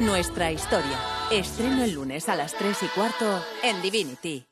Nuestra historia. Estreno el lunes a las 3 y cuarto en Divinity.